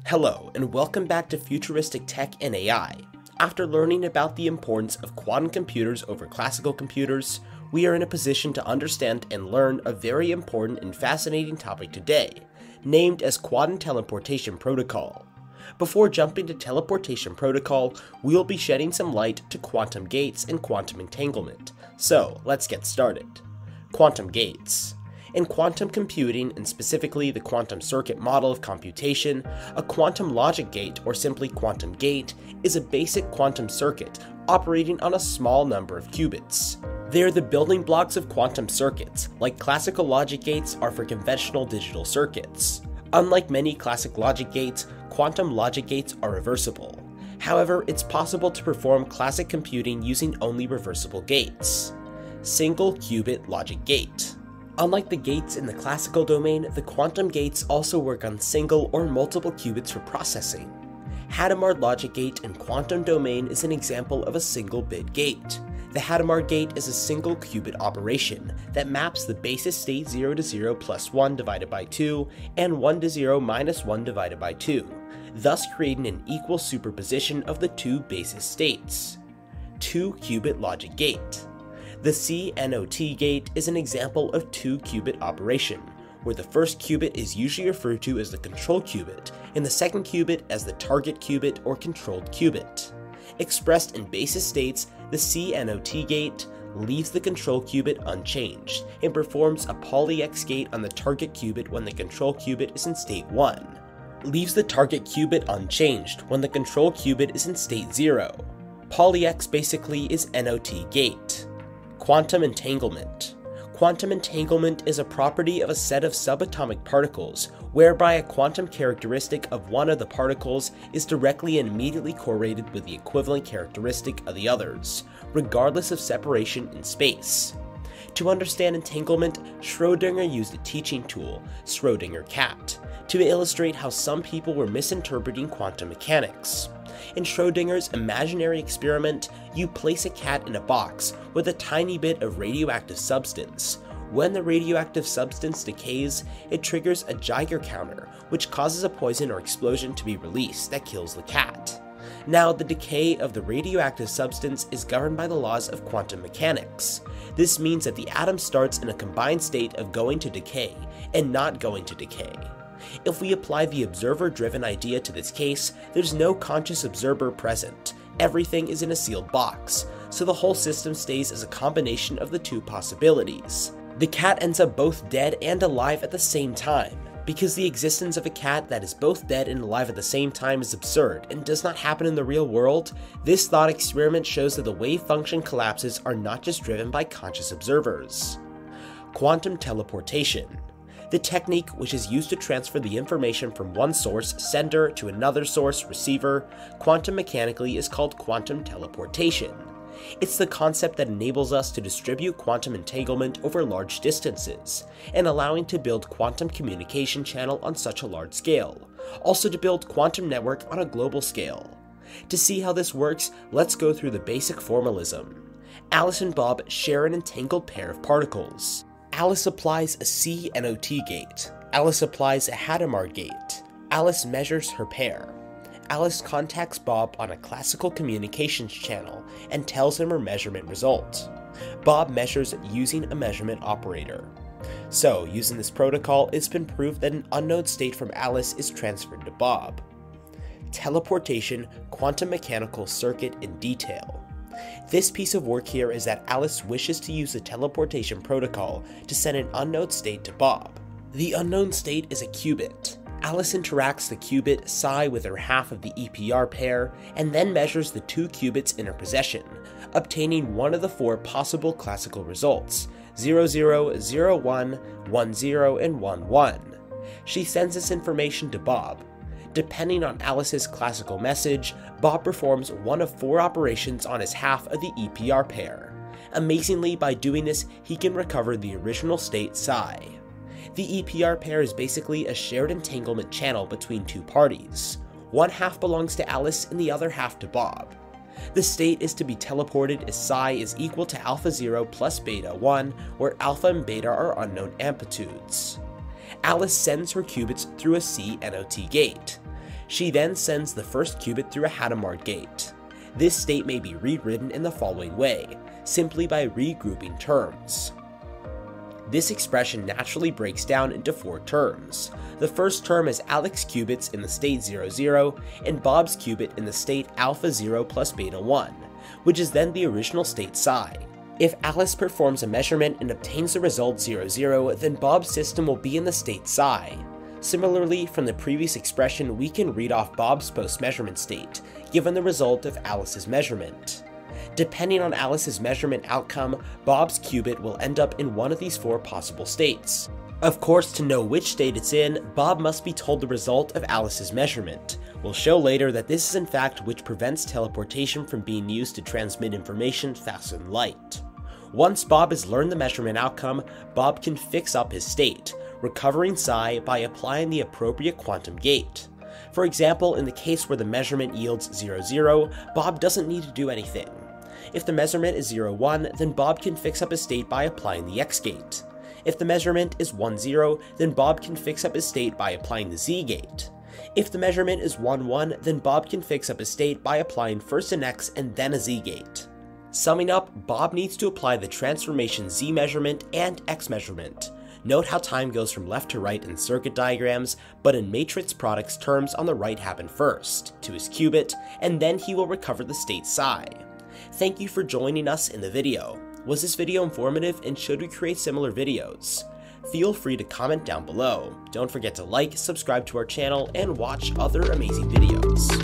Hello, and welcome back to Futuristic Tech and AI. After learning about the importance of quantum computers over classical computers, we are in a position to understand and learn a very important and fascinating topic today, named as Quantum Teleportation Protocol. Before jumping to Teleportation Protocol, we will be shedding some light to quantum gates and quantum entanglement. So, let's get started. Quantum gates. In quantum computing, and specifically the quantum circuit model of computation, a quantum logic gate, or simply quantum gate, is a basic quantum circuit operating on a small number of qubits. They are the building blocks of quantum circuits, like classical logic gates are for conventional digital circuits. Unlike many classic logic gates, quantum logic gates are reversible. However, it's possible to perform classic computing using only reversible gates. Single qubit logic gate. Unlike the gates in the classical domain, the quantum gates also work on single or multiple qubits for processing. Hadamard logic gate in quantum domain is an example of a single bit gate. The Hadamard gate is a single qubit operation that maps the basis state 0 to 0 plus 1 divided by 2 and 1 to 0 minus 1 divided by 2, thus creating an equal superposition of the two basis states. 2 qubit logic gate. The CNOT gate is an example of two qubit operation, where the first qubit is usually referred to as the control qubit, and the second qubit as the target qubit or controlled qubit. Expressed in basis states, the CNOT gate leaves the control qubit unchanged and performs a Pauli-X gate on the target qubit when the control qubit is in state 1. Leaves the target qubit unchanged when the control qubit is in state 0. Pauli-X basically is NOT gate. Quantum entanglement. Quantum entanglement is a property of a set of subatomic particles, whereby a quantum characteristic of one of the particles is directly and immediately correlated with the equivalent characteristic of the others, regardless of separation in space. To understand entanglement, Schrödinger used a teaching tool, Schrödinger cat, to illustrate how some people were misinterpreting quantum mechanics. In Schrödinger's imaginary experiment, you place a cat in a box with a tiny bit of radioactive substance. When the radioactive substance decays, it triggers a Geiger counter, which causes a poison or explosion to be released that kills the cat. Now, the decay of the radioactive substance is governed by the laws of quantum mechanics. This means that the atom starts in a combined state of going to decay and not going to decay. If we apply the observer driven idea to this case, there's no conscious observer present. Everything is in a sealed box, so the whole system stays as a combination of the two possibilities. The cat ends up both dead and alive at the same time. Because the existence of a cat that is both dead and alive at the same time is absurd and does not happen in the real world, this thought experiment shows that the wave function collapses are not just driven by conscious observers. Quantum teleportation the technique which is used to transfer the information from one source, sender, to another source, receiver, quantum mechanically is called quantum teleportation. It's the concept that enables us to distribute quantum entanglement over large distances, and allowing to build quantum communication channel on such a large scale, also to build quantum network on a global scale. To see how this works, let's go through the basic formalism. Alice and Bob share an entangled pair of particles. Alice applies a CNOT gate. Alice applies a Hadamard gate. Alice measures her pair. Alice contacts Bob on a classical communications channel and tells him her measurement result. Bob measures using a measurement operator. So, using this protocol, it's been proved that an unknown state from Alice is transferred to Bob. Teleportation quantum mechanical circuit in detail. This piece of work here is that Alice wishes to use the teleportation protocol to send an unknown state to Bob. The unknown state is a qubit. Alice interacts the qubit psi with her half of the EPR pair and then measures the two qubits in her possession, obtaining one of the four possible classical results 00, 01, 10, and 11. She sends this information to Bob, Depending on Alice's classical message, Bob performs one of four operations on his half of the EPR pair. Amazingly, by doing this, he can recover the original state psi. The EPR pair is basically a shared entanglement channel between two parties. One half belongs to Alice and the other half to Bob. The state is to be teleported as psi is equal to alpha 0 plus beta 1, where alpha and beta are unknown amplitudes. Alice sends her qubits through a CNOT gate. She then sends the first qubit through a Hadamard gate. This state may be rewritten in the following way, simply by regrouping terms. This expression naturally breaks down into four terms. The first term is Alex qubits in the state 00 and Bob's qubit in the state alpha 0 plus beta 1, which is then the original state psi. If Alice performs a measurement and obtains the result 00, then Bob's system will be in the state psi. Similarly, from the previous expression, we can read off Bob's post-measurement state, given the result of Alice's measurement. Depending on Alice's measurement outcome, Bob's qubit will end up in one of these four possible states. Of course, to know which state it's in, Bob must be told the result of Alice's measurement. We'll show later that this is in fact which prevents teleportation from being used to transmit information faster than light. Once Bob has learned the measurement outcome, Bob can fix up his state, recovering psi by applying the appropriate quantum gate. For example, in the case where the measurement yields 00, 0, Bob doesn't need to do anything. If the measurement is 0, 01, then Bob can fix up his state by applying the X gate. If the measurement is 10, then Bob can fix up his state by applying the Z gate. If the measurement is 11, then Bob can fix up his state by applying first an X and then a Z gate. Summing up, Bob needs to apply the transformation Z measurement and X measurement, Note how time goes from left to right in circuit diagrams, but in matrix products terms on the right happen first, to his qubit, and then he will recover the state psi. Thank you for joining us in the video. Was this video informative and should we create similar videos? Feel free to comment down below. Don't forget to like, subscribe to our channel, and watch other amazing videos.